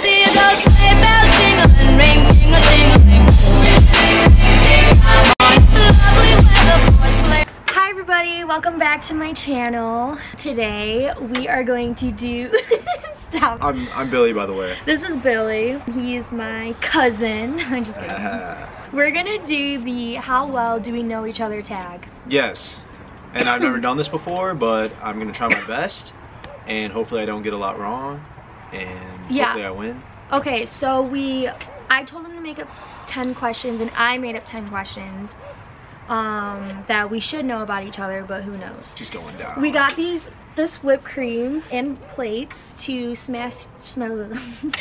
see those sleigh bells jingling, ring, ting a ling I'm on this lovely weather for a sleigh. Hi everybody, welcome back to my channel. Today we are going to do stop. I'm I'm Billy, by the way. This is Billy. He is my cousin. I'm just kidding. We're gonna do the how well do we know each other tag. yes, and I've never done this before, but I'm gonna try my best, and hopefully I don't get a lot wrong, and Yeah. hopefully I win. Okay, so we I told him to make up 10 questions and I made up 10 questions um that we should know about each other, but who knows. She's going down. We got these this whipped cream and plates to smash smell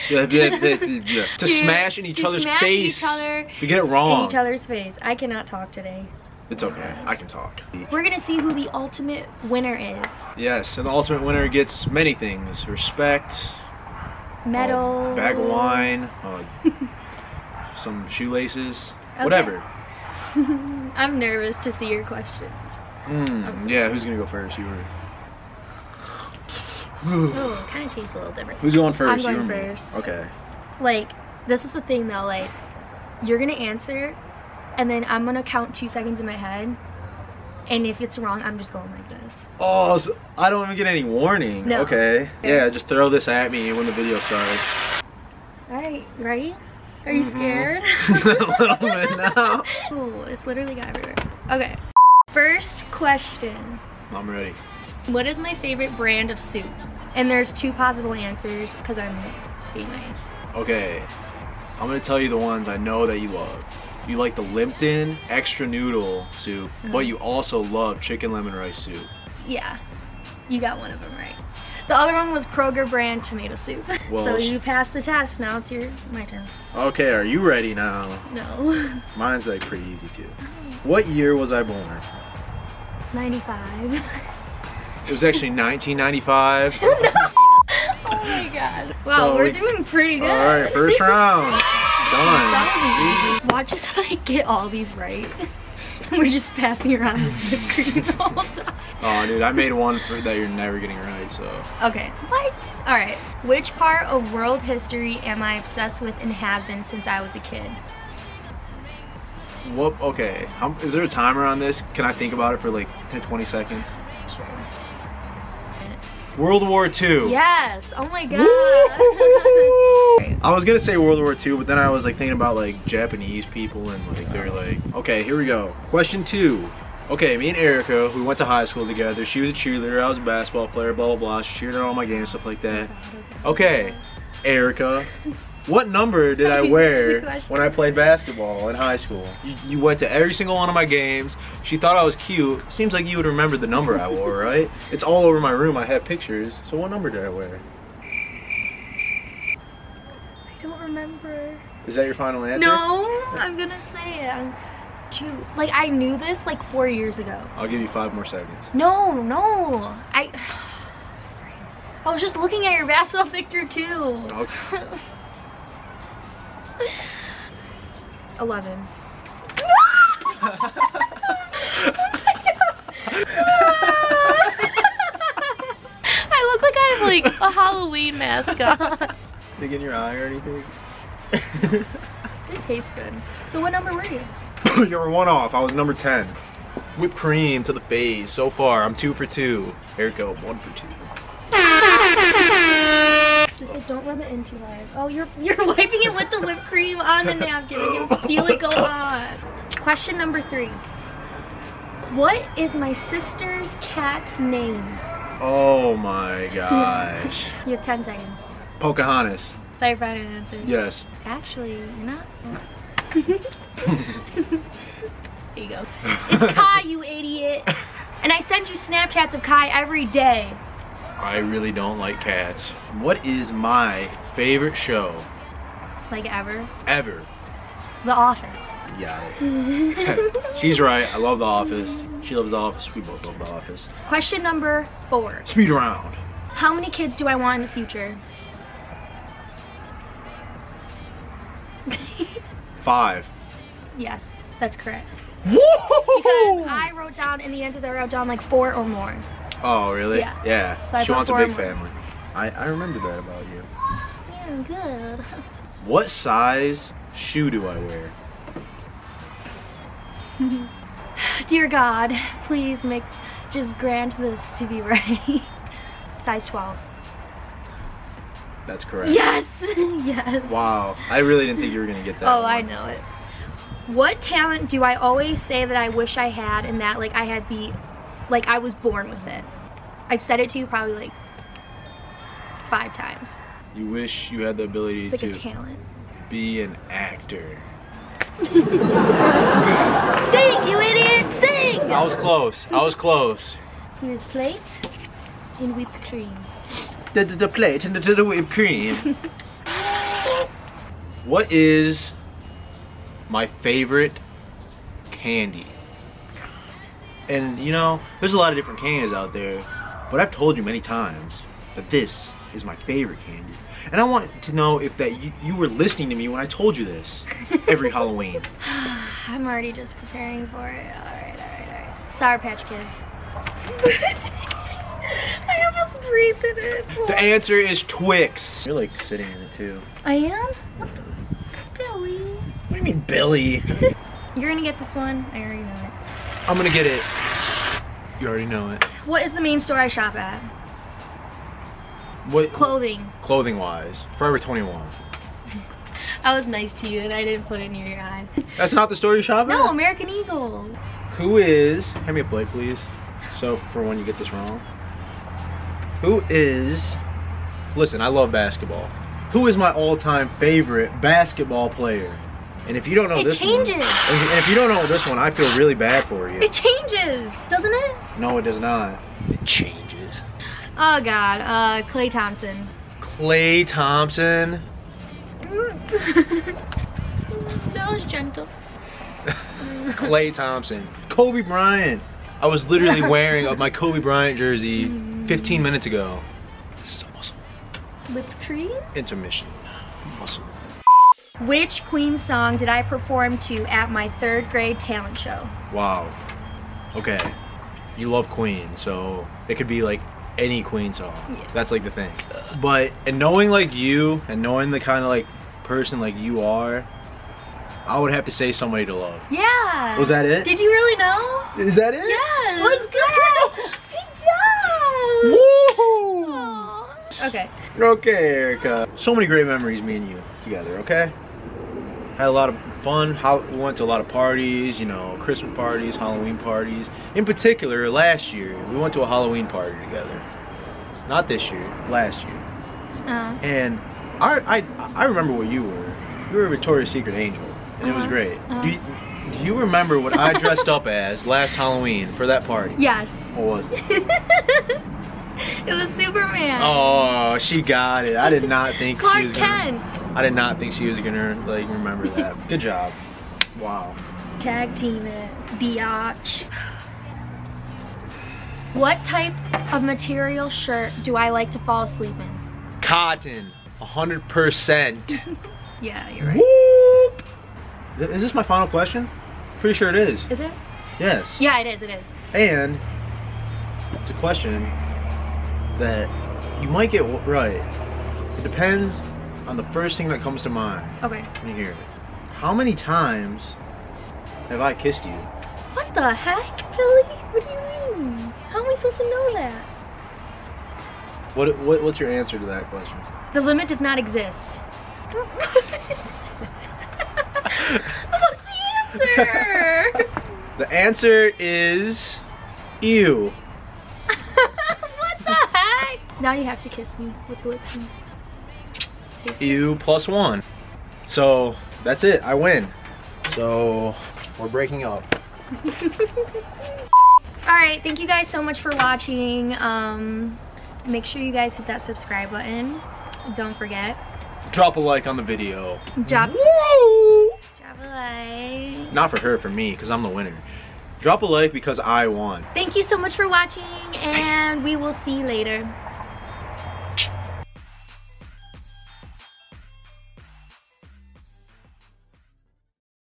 yeah. to, smash in each to other's smash face. each other you get it wrong. in each other's face. I cannot talk today. it's okay. I can talk. We're gonna see who the ultimate winner is. Yes, and the ultimate winner gets many things: respect, Medals. a bag of wine, uh, some shoelaces, whatever. I'm nervous to see your questions. Mm, yeah, who's gonna go first? You were. Oh, kind of tastes a little different. Who's going 1st I'm going you or me? first. Okay. Like, this is the thing though, like, you're gonna answer, and then I'm gonna count two seconds in my head, and if it's wrong, I'm just going like this. Oh, so I don't even get any warning. No. Okay. Yeah, just throw this at me when the video starts. Alright, ready? Are you Mhm. scared? a little bit now. oh, it's literally got everywhere. Okay. First question. I'm ready. What is my favorite brand of soup? And there's two possible answers because I'm being nice. Okay. I'm gonna tell you the ones I know that you love. You like the Lipton extra noodle soup, Uh-huh. but you also love chicken lemon rice soup. Yeah, you got one of them right. The other one was Kroger brand tomato soup. Well, so you passed the test. Now it's your my turn. Okay, are you ready now? No. Mine's like pretty easy too. What year was I born? 95. It was actually 1995. oh my god. Wow, So we're we- doing pretty good. All right, first round. Done. Watch us like get all these right. we're just passing around the cream the time. Oh, dude, I made one for that you're never getting right. So Okay. What? All right. Which part of world history am I obsessed with and have been since I was a kid? Whoop. Okay. Is there a timer on this? Can I think about it for like 10, 20 seconds? World War II. Yes. Oh my god. I was gonna say World War II, but then I was like thinking about like Japanese people and like they're like, okay, here we go. Question two. Okay, me and Erika, we went to high school together. She was a cheerleader, I was a basketball player, blah blah blah. She cheered on all my games, stuff like that. Okay, Erika, what number did I wear when I played basketball in high school? You, you went to every single one of my games. She thought I was cute. Seems like you would remember the number I wore, right? It's all over my room. I have pictures. So what number did I wear? I don't remember. Is that your final answer? No, I'm gonna say it. I'm, shoot. Like I knew this like four years ago. I'll give you five more seconds. No, no. I. I was just looking at your basketball picture too. Okay. Eleven. I look like I have like a Halloween mask on. Dig in your eye or anything? It tastes good. So what number were you? you were one off. I was number 10. Whipped cream to the face. So far, I'm two for two. Erika, one for two. Just like, don't rub it in too hard. Oh, you're you're wiping it with the whipped cream on the napkin. I can feel it go on. Question number three. What is my sister's cat's name? Oh my gosh. You have 10 seconds. Pocahontas. Sorry if I didn't answer. Yes. Actually, you're not. there you go. It's Kai, you idiot. And I send you Snapchats of Kai every day. I really don't like cats. What is my favorite show Like ever. ever? The Office. Yeah. She's right. I love The Office. She loves The Office. We both love The Office. Question number four. Speed round. How many kids do I want in the future? Five. Yes, that's correct. Because I wrote down in the answers I wrote down like four or more. Oh, really? Yeah. Yeah. So she put wants a big family. I, I remember that about you. Yeah. Good. What size shoe do I wear? Dear God, please make, just grant this to be right. Size 12. That's correct. Yes! yes. Wow. I really didn't think you were gonna get that. Oh, one. I know it. What talent do I always say that I wish I had and that like I had the like I was born with it? I've said it to you probably like five times. You wish you had the ability It's like to a talent. be an actor. Sing, you idiot! Sing! I was close. I was close. Here's plate and whipped cream. The, the, the plate and the, the whipped cream. what is my favorite candy? And you know, there's a lot of different candies out there, but I've told you many times that this is my favorite candy. And I want to know if that you, you were listening to me when I told you this every Halloween. I'm already just preparing for it. Alright, alright, alright. Sour Patch Kids. I almost breathed in it. The answer is Twix. You're like sitting in it too. I am? What the? Billy. What do you mean, Billy? You're gonna get this one. I already know it. I'm gonna get it. You already know it. What is the main store I shop at? What Clothing. clothing wise? Forever 21. I was nice to you and I didn't put it near your eye. That's not the store you shop at? No, American Eagle. Who is, hand me a plate please. So for when you get this wrong. Who is, listen, I love basketball. Who is my all-time favorite basketball player? And if you don't know It this changes. one, and if you don't know this one, I feel really bad for you. It changes, doesn't it? No, it does not. It changes. Oh God, uh, Klay Thompson. Klay Thompson. that was gentle. Klay Thompson. Kobe Bryant. I was literally wearing my Kobe Bryant jersey 15 minutes ago. This is a muscle. Whipped cream? Intermission. Which Queen song did I perform to at my third grade talent show? Wow. Okay. You love Queen, so it could be like any Queen song. Yeah. That's like the thing. But and knowing like you and knowing the kind of like person like you are, I would have to say somebody to love. Yeah. Was that it? Did you really know? Is that it? Yes. Let's go. Good job. Woo! Okay. Okay, Erika. So many great memories, me and you together. Okay. Had a lot of fun. How we went to a lot of parties. You know, Christmas parties, Halloween parties. In particular, last year we went to a Halloween party together. Not this year, last year. Uh, And I, I, I remember what you were. You were a Victoria's Secret angel, and it was Uh-huh. great. Uh-huh. Do, you, do you remember what I dressed up as last Halloween for that party? yes. What was it? it was Superman. Oh, she got it. I did not think she Clark was gonna. I did not think she was gonna like remember that. Good job. Wow. Tag team it. Biatch. What type of material shirt do I like to fall asleep in? Cotton, hundred percent. Yeah, you're right. Whoop. Is this my final question? Pretty sure it is. Is it? Yes. Yeah, it is. It is. And it's a question that you might get right. It depends on the first thing that comes to mind Okay. when you hear it. How many times have I kissed you? What the heck, Billy? What do you mean? How am I supposed to know that? What, what what's your answer to that question? The limit does not exist. What's the answer? The answer is ew. what the heck? Now you have to kiss me with the lips. Ew plus one. So that's it. I win. So we're breaking up. All right, thank you guys so much for watching. Um, make sure you guys hit that subscribe button. Don't forget. Drop a like on the video. Drop, Woo! drop a like. Not for her, for me, because I'm the winner. Drop a like because I won. Thank you so much for watching, and we will see you later.